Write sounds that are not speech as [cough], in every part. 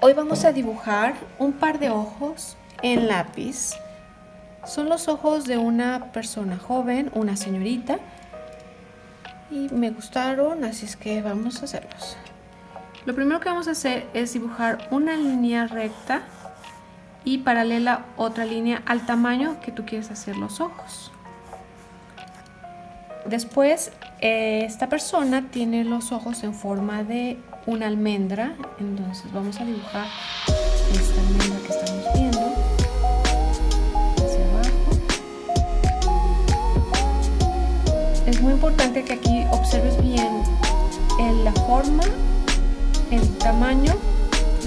Hoy vamos a dibujar un par de ojos en lápiz. Son los ojos de una persona joven, una señorita. Y me gustaron, así es que vamos a hacerlos. Lo primero que vamos a hacer es dibujar una línea recta y paralela otra línea al tamaño que tú quieres hacer los ojos. Después, eh, esta persona tiene los ojos en forma de una almendra, entonces vamos a dibujar esta almendra que estamos viendo hacia abajo. Es muy importante que aquí observes bien la forma, el tamaño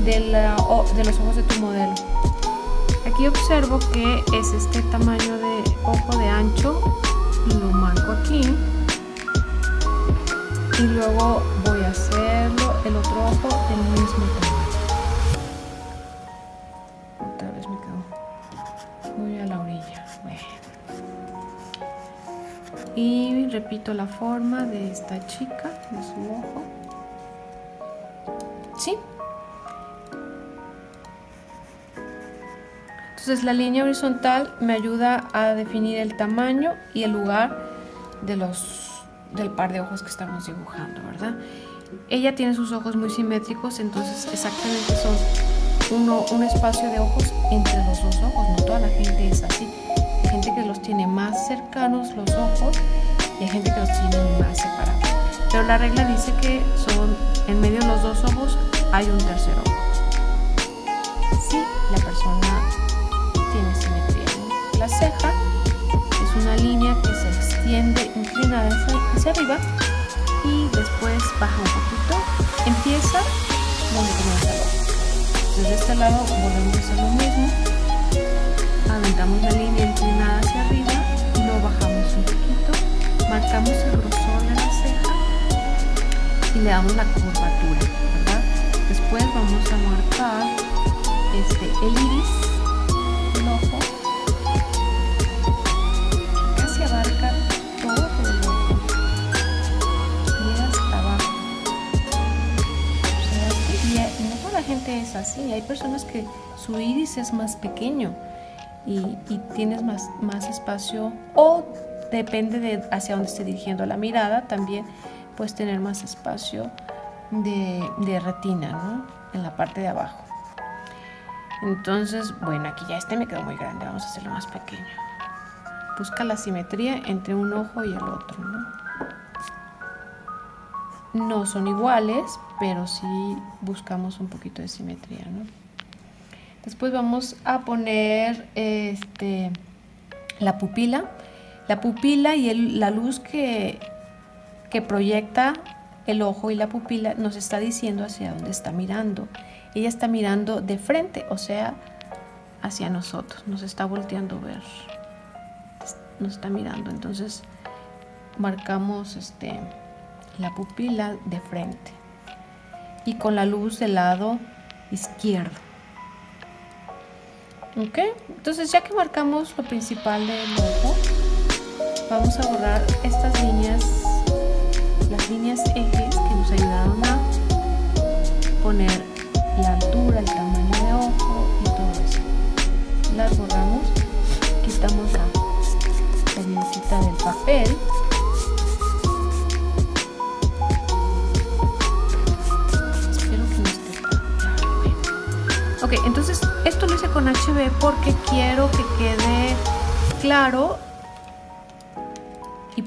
de, de los ojos de tu modelo. Aquí observo que es este tamaño de ojo de ancho, lo marco aquí y luego voy el otro ojo del mismo tamaño otra vez me quedo muy a la orilla y repito la forma de esta chica de su ojo ¿sí? entonces la línea horizontal me ayuda a definir el tamaño y el lugar de los del par de ojos que estamos dibujando, ¿verdad? Ella tiene sus ojos muy simétricos, entonces exactamente son uno, un espacio de ojos entre los dos ojos, no toda la gente es así. Hay gente que los tiene más cercanos los ojos y hay gente que los tiene más separados. Pero la regla dice que son en medio de los dos ojos hay un tercer ojo. Si la persona tiene simetría. La ceja es una línea que se extiende inclinada hacia arriba baja un poquito. Empieza comienza el ojo. Desde este lado volvemos a hacer lo mismo. Aventamos la línea inclinada hacia arriba lo bajamos un poquito. Marcamos el grosor de la ceja y le damos la curvatura, ¿verdad? Después vamos a marcar este, el iris es así. Hay personas que su iris es más pequeño y, tienes más, más espacio o depende de hacia dónde esté dirigiendo la mirada, también puedes tener más espacio de, retina, ¿no? En la parte de abajo. Entonces, bueno, aquí ya este me quedó muy grande, vamos a hacerlo más pequeño. Busca la simetría entre un ojo y el otro, ¿no? no son iguales, pero sí buscamos un poquito de simetría. ¿no? Después vamos a poner este, la pupila. La pupila y la luz que, que proyecta el ojo y la pupila nos está diciendo hacia dónde está mirando. Ella está mirando de frente, o sea, hacia nosotros, nos está volteando a ver, nos está mirando. Entonces marcamos este la pupila de frente y con la luz del lado izquierdo. ¿Ok? Entonces ya que marcamos lo principal del ojo, vamos a borrar estas líneas, las líneas ejes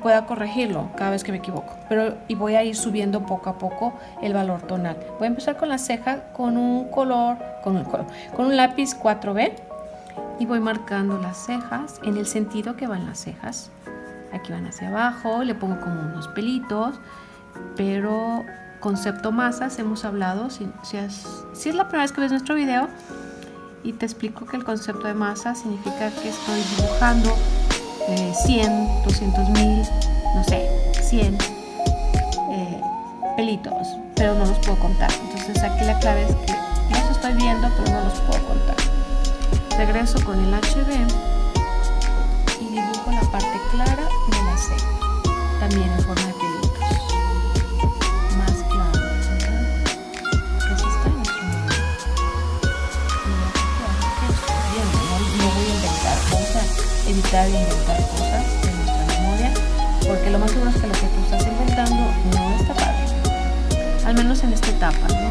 pueda corregirlo cada vez que me equivoco. Pero y voy a ir subiendo poco a poco el valor tonal. Voy a empezar con la ceja con un color, con un color, con un lápiz 4B y voy marcando las cejas en el sentido que van las cejas. Aquí van hacia abajo, le pongo como unos pelitos, pero concepto masas hemos hablado, si, es, si, es, la primera vez que ves nuestro video y te explico que el concepto de masa significa que estoy dibujando eh, 100, 200 mil, no sé, 100 eh, pelitos, pero no los puedo contar. Entonces aquí la clave es que los estoy viendo, pero no los puedo contar. Regreso con el HB y dibujo la parte clara de la C, también en forma de pelito. evitar inventar lo más seguro es que lo que tú estás inventando no está padre. Al menos en esta etapa, ¿no?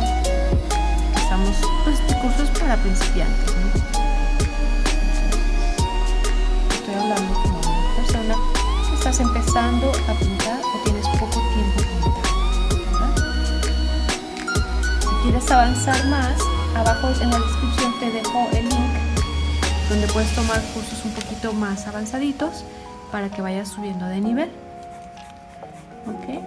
Estamos, pues curso es para principiantes. Estoy hablando como una persona que estás empezando a pintar o tienes poco tiempo pintar, Si quieres avanzar más, abajo en la descripción te dejo el link donde puedes tomar cursos un poquito más avanzaditos para que vayas subiendo de nivel. ¿Ok?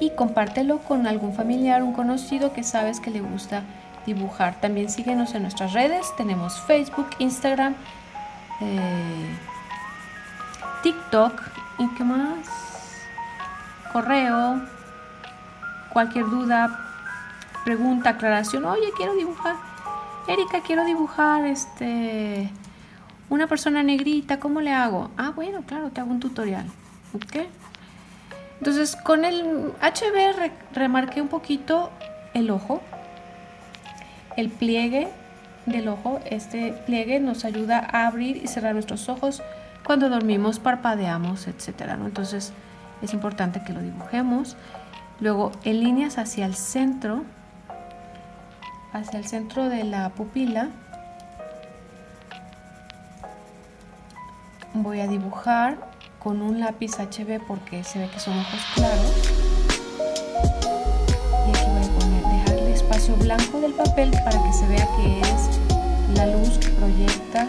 Y compártelo con algún familiar, un conocido que sabes que le gusta dibujar. También síguenos en nuestras redes. Tenemos Facebook, Instagram, eh, TikTok y qué más. Correo. Cualquier duda, pregunta, aclaración. Oye, quiero dibujar Erika, quiero dibujar este una persona negrita, ¿cómo le hago? Ah, bueno, claro, te hago un tutorial. ¿Ok? Entonces, con el HB remarqué un poquito el ojo, el pliegue del ojo. Este pliegue nos ayuda a abrir y cerrar nuestros ojos cuando dormimos, parpadeamos. ¿no? Entonces, es importante que lo dibujemos. Luego, en líneas hacia el centro, hacia el centro de la pupila voy a dibujar con un lápiz HB porque se ve que son ojos claros. Y aquí voy a poner, dejar el espacio blanco del papel para que se vea que es la luz que proyecta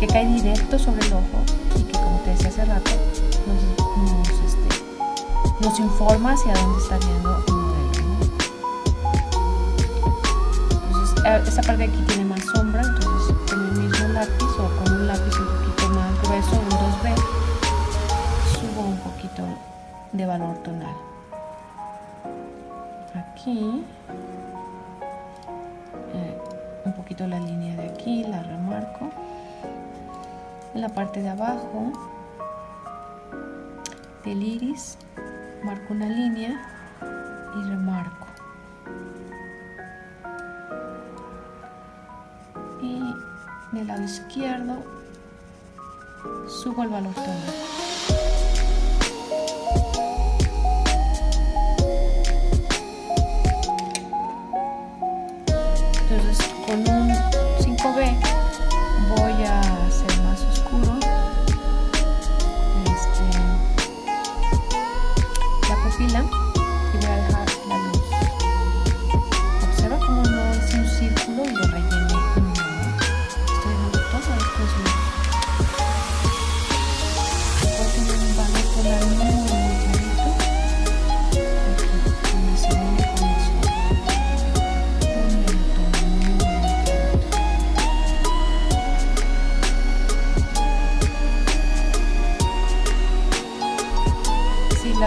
que cae directo sobre el ojo y que como te decía hace rato nos, este, informa hacia dónde está viendo esta parte de aquí tiene de valor tonal. Aquí, eh, un poquito la línea de aquí, la remarco. En la parte de abajo del iris, marco una línea y remarco. del lado izquierdo subo el valor tonal. Entonces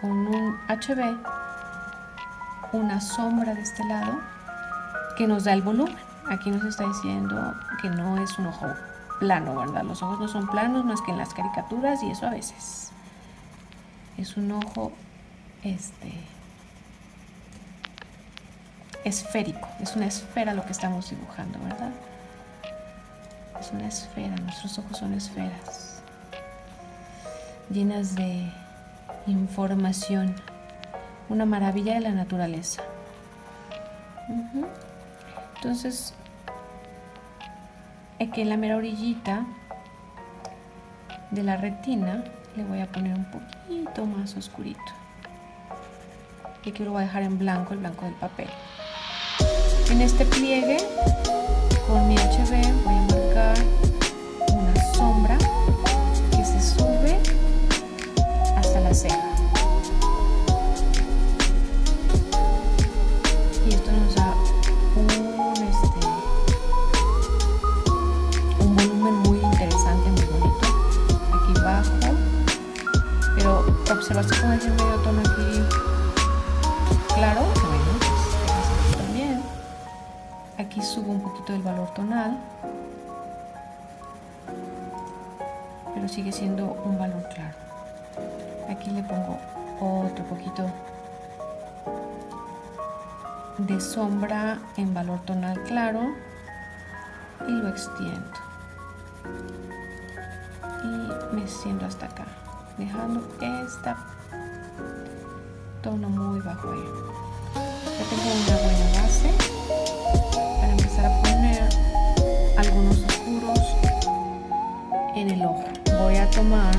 con un HB una sombra de este lado que nos da el volumen. Aquí nos está diciendo que no es un ojo plano, ¿verdad? Los ojos no son planos más que en las caricaturas y eso a veces. Es un ojo este esférico, es una esfera lo que estamos dibujando, ¿verdad? Es una esfera, nuestros ojos son esferas, llenas de información, una maravilla de la naturaleza. Entonces, aquí en la mera orillita de la retina le voy a poner un poquito más oscurito. Y aquí lo voy a dejar en blanco, el blanco del papel. En este pliegue pero así con ese medio tono aquí claro, que también. Aquí subo un poquito el valor tonal, pero sigue siendo un valor claro. Aquí le pongo otro poquito de sombra en valor tonal claro y lo extiendo y me extiendo hasta acá dejando este tono muy bajo ahí. Ya tengo una buena base para empezar a poner algunos oscuros en el ojo. Voy a tomar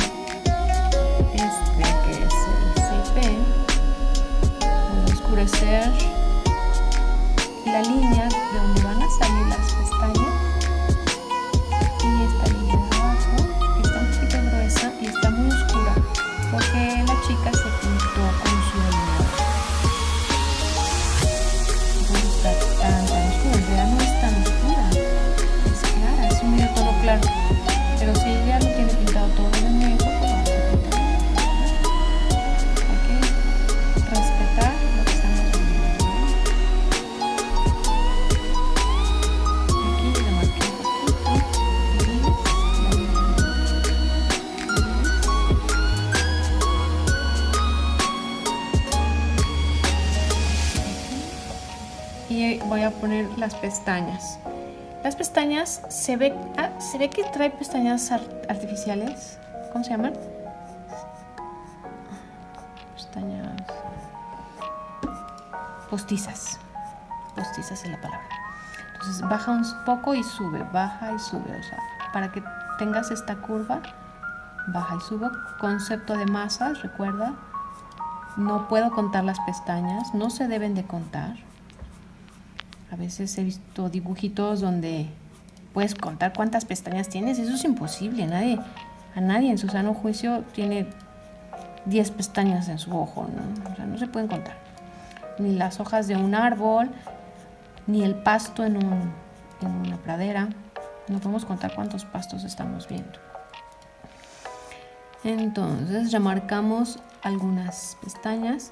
a poner las pestañas. Las pestañas se ve, ah, se ve que trae pestañas artificiales. ¿Cómo se llaman? Pestañas postizas. Postizas es la palabra. Entonces baja un poco y sube, baja y sube. O sea, para que tengas esta curva, baja y sube. Concepto de masas, recuerda. No puedo contar las pestañas, no se deben de contar. A veces he visto dibujitos donde puedes contar cuántas pestañas tienes. Eso es imposible. Nadie, a nadie en su sano juicio tiene 10 pestañas en su ojo. ¿no? O sea, no se pueden contar. Ni las hojas de un árbol, ni el pasto en, en una pradera. No podemos contar cuántos pastos estamos viendo. Entonces remarcamos algunas pestañas.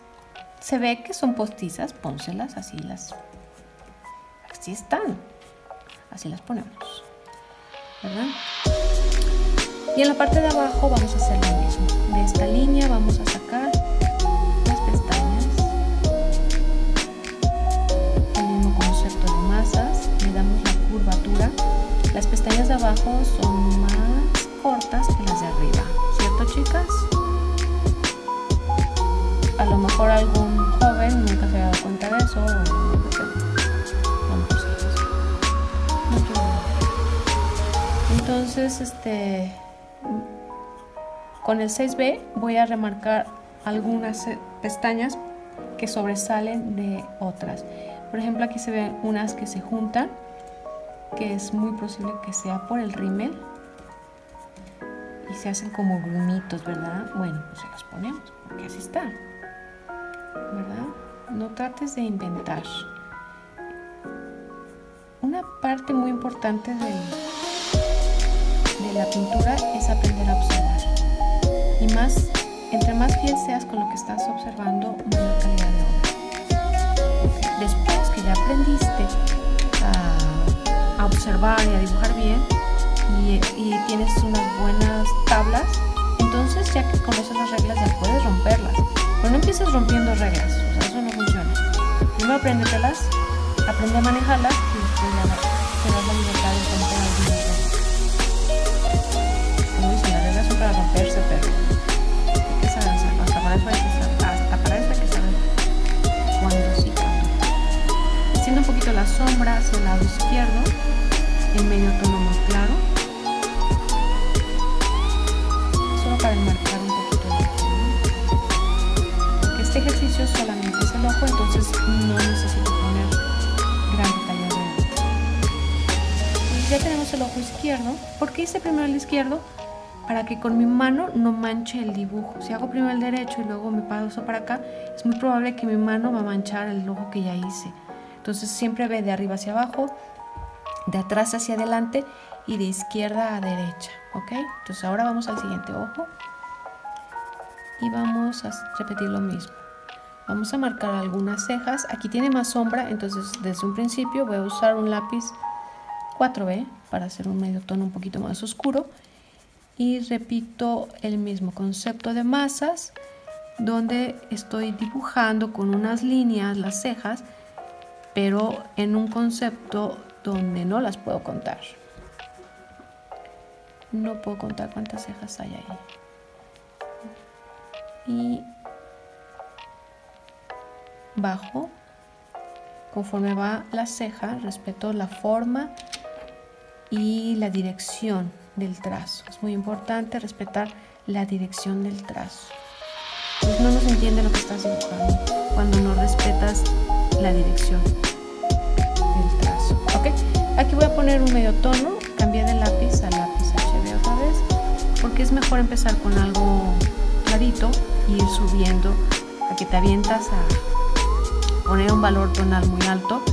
Se ve que son postizas, pónselas así las así están. Así las ponemos. ¿Verdad? Y en la parte de abajo vamos a hacer lo mismo. De esta línea vamos a sacar las pestañas. El mismo concepto de masas. Le damos la curvatura. Las pestañas de abajo son más cortas que las de arriba. ¿Cierto, chicas? A lo mejor algún joven nunca Este, con el 6B voy a remarcar algunas eh, pestañas que sobresalen de otras. Por ejemplo, aquí se ven unas que se juntan, que es muy posible que sea por el rímel. Y se hacen como grumitos, ¿verdad? Bueno, pues se las ponemos, porque así está. ¿Verdad? No trates de inventar. Una parte muy importante del de la pintura es aprender a observar. Y más, entre más fiel seas con lo que estás observando, mayor calidad de obra. Después que ya aprendiste a, observar y a dibujar bien y, tienes unas buenas tablas, entonces ya que conoces las reglas ya puedes romperlas. Pero no empieces rompiendo reglas, o sea, eso no funciona. Primero apréndetelas, aprende a manejarlas y después ya para eso hay que saber, hasta para eso cuándo sí, cuándo. Haciendo un poquito la sombra hacia el lado izquierdo, en medio tono más claro, solo para enmarcar un poquito el ojo. Este ejercicio solamente es el ojo, entonces no necesito poner gran detalle de ya tenemos el ojo izquierdo. ¿Por qué hice primero el izquierdo? Para que con mi mano no manche el dibujo. Si hago primero el derecho y luego me paso para acá, es muy probable que mi mano va a manchar el ojo que ya hice. Entonces siempre ve de arriba hacia abajo, de atrás hacia adelante y de izquierda a derecha, ¿ok? Entonces ahora vamos al siguiente ojo y vamos a repetir lo mismo. Vamos a marcar algunas cejas. Aquí tiene más sombra, entonces desde un principio voy a usar un lápiz 4B para hacer un medio tono un poquito más oscuro. Y repito el mismo concepto de masas, donde estoy dibujando con unas líneas las cejas, pero en un concepto donde no las puedo contar. No puedo contar cuántas cejas hay ahí. Y bajo, conforme va la ceja, respeto la forma y la dirección del trazo. Es muy importante respetar la dirección del trazo. Pues no nos entiende lo que estás dibujando cuando no respetas la dirección del trazo. ¿Ok? Aquí voy a poner un medio tono, cambié de lápiz a lápiz HB otra vez, porque es mejor empezar con algo clarito y ir subiendo a que te avientas a poner un valor tonal muy alto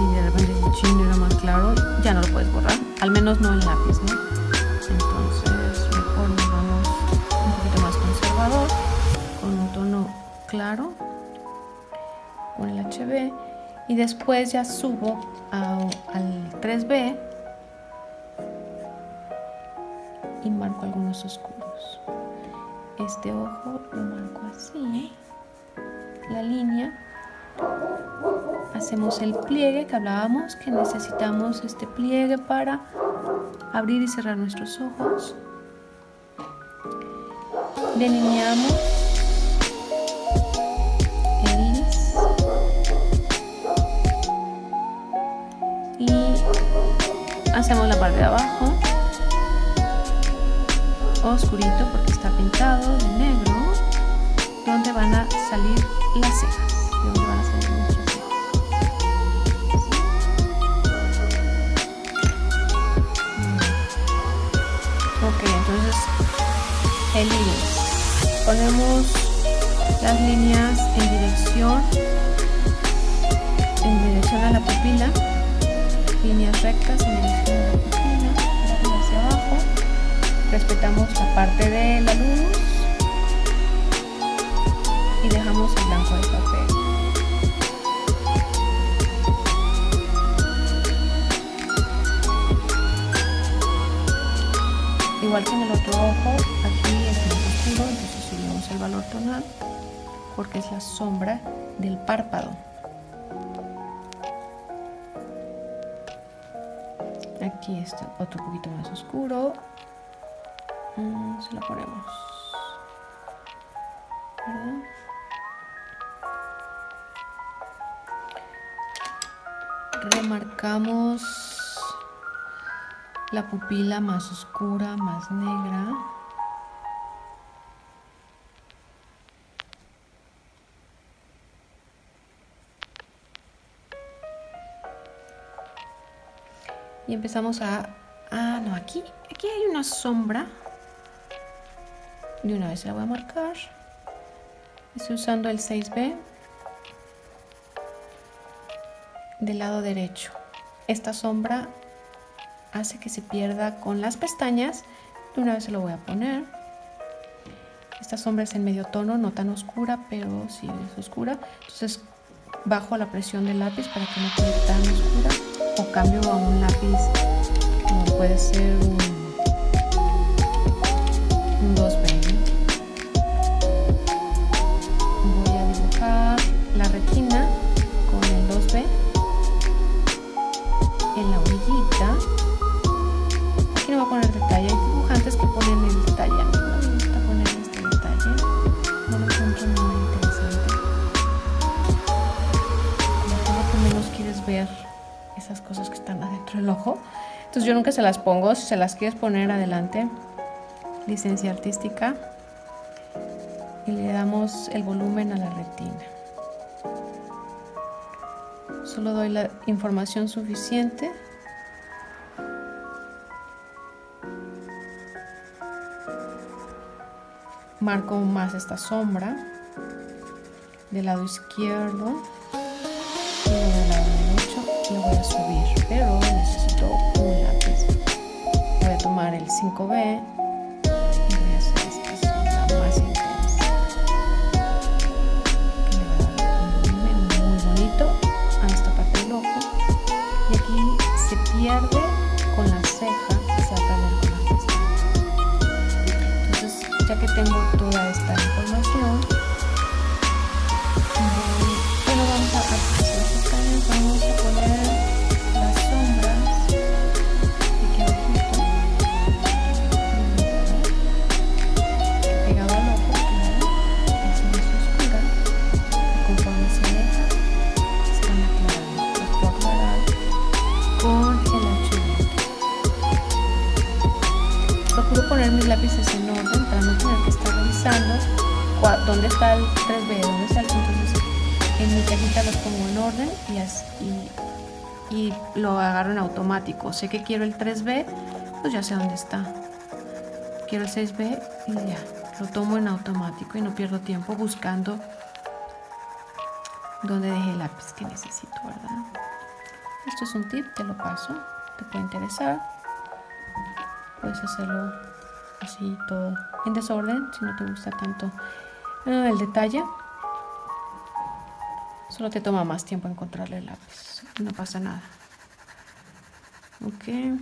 y de repente si chino era más claro, ya no lo puedes borrar, al menos no en lápiz, ¿no? Con un tono claro con el HB y después ya subo al 3B y marco algunos oscuros. Este ojo lo marco así, la línea. Hacemos el pliegue que hablábamos, que necesitamos este pliegue para abrir y cerrar nuestros ojos. Delineamos. El iris y hacemos la parte de abajo. Oscurito porque está pintado de negro donde van a salir las cejas rectas en a la pupila hacia abajo. Respetamos la parte de la luz. Y dejamos el blanco de papel. Igual que en el otro ojo aquí es más oscuro entonces subimos el valor tonal porque es la sombra del párpado aquí está otro poquito más oscuro. Mm, se lo ponemos. Remarcamos la pupila más oscura, más negra. Empezamos a... Ah, no, aquí, aquí hay una sombra. De una vez la voy a marcar. Estoy usando el 6B del lado derecho. Esta sombra hace que se pierda con las pestañas. De una vez se lo voy a poner. Esta sombra es en medio tono, no tan oscura, pero sí es oscura. Entonces bajo la presión del lápiz para que no quede tan oscura. O cambio a un lápiz como puede ser un, se las pongo si se las quieres poner adelante licencia artística y le damos el volumen a la retina. Solo doy la información suficiente. Marco más esta sombra del lado izquierdo el 5B y voy a hacer más muy bonito a esta parte del ojo y aquí se pierde con la ceja la. Entonces, ya que tengo toda esta información, dónde está el 3B, dónde está el... Entonces en mi cajita los pongo en orden y, as- y, y lo agarro en automático. Sé que quiero el 3B, pues ya sé dónde está. Quiero el 6B y ya, lo tomo en automático y no pierdo tiempo buscando dónde dejé el lápiz que necesito, ¿verdad? Esto es un tip, te lo paso, te puede interesar. Puedes hacerlo así todo en desorden si no te gusta tanto ah, el detalle. Solo te toma más tiempo encontrarle el lápiz. No pasa nada. Ok.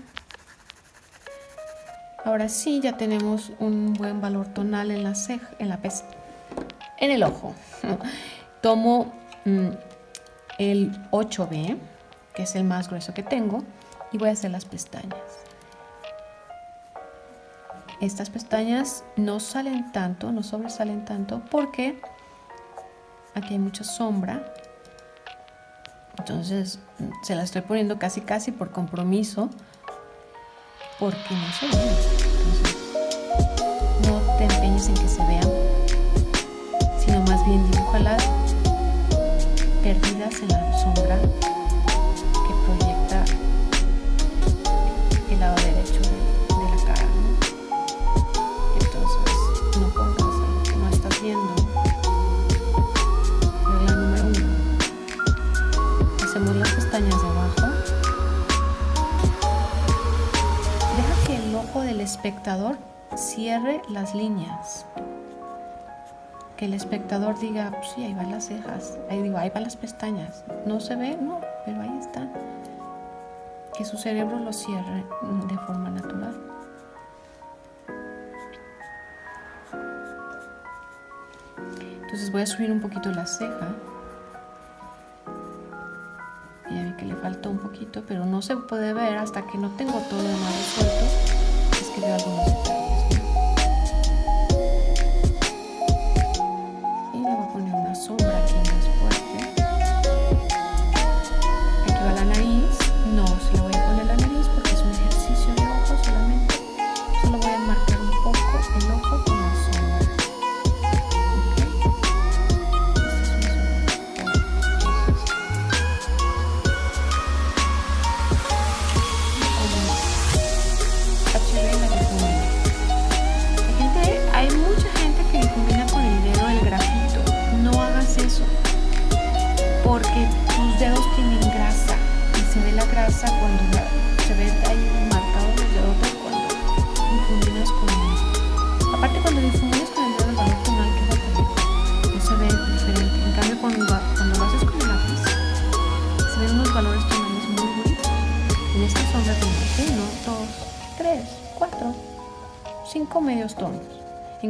Ahora sí, ya tenemos un buen valor tonal en la ceja, en la pes en el ojo. [laughs] Tomo mm, el 8B, que es el más grueso que tengo, y voy a hacer las pestañas. Estas pestañas no salen tanto, no sobresalen tanto, porque aquí hay mucha sombra. Entonces mm, se la estoy poniendo casi casi por compromiso, porque no se ven. Espectador cierre las líneas. Que el espectador diga, pues sí, ahí van las cejas. Ahí digo, ahí van las pestañas. No se ve, no, pero ahí están. Que su cerebro lo cierre de forma natural. Entonces voy a subir un poquito la ceja. Ya vi que le faltó un poquito, pero no se puede ver hasta que no tengo todo lo demás resuelto. Es que veo algunos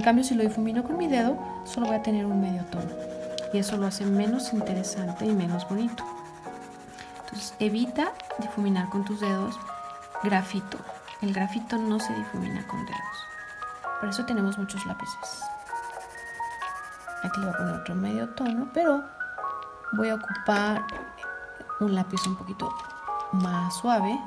En cambio si lo difumino con mi dedo, solo voy a tener un medio tono. Y eso lo hace menos interesante y menos bonito. Entonces evita difuminar con tus dedos grafito. El grafito no se difumina con dedos. Por eso tenemos muchos lápices. Aquí le voy a poner otro medio tono, pero voy a ocupar un lápiz un poquito más suave,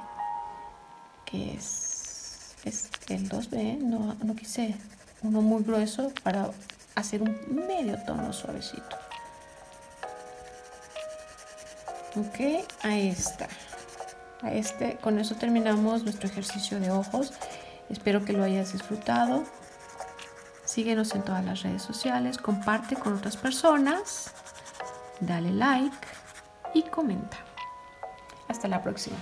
que es, es el 2B. No, no quise uno muy grueso para hacer un medio tono suavecito. Ok, ahí está. A este, con eso terminamos nuestro ejercicio de ojos. Espero que lo hayas disfrutado. Síguenos en todas las redes sociales, comparte con otras personas, dale like y comenta. Hasta la próxima.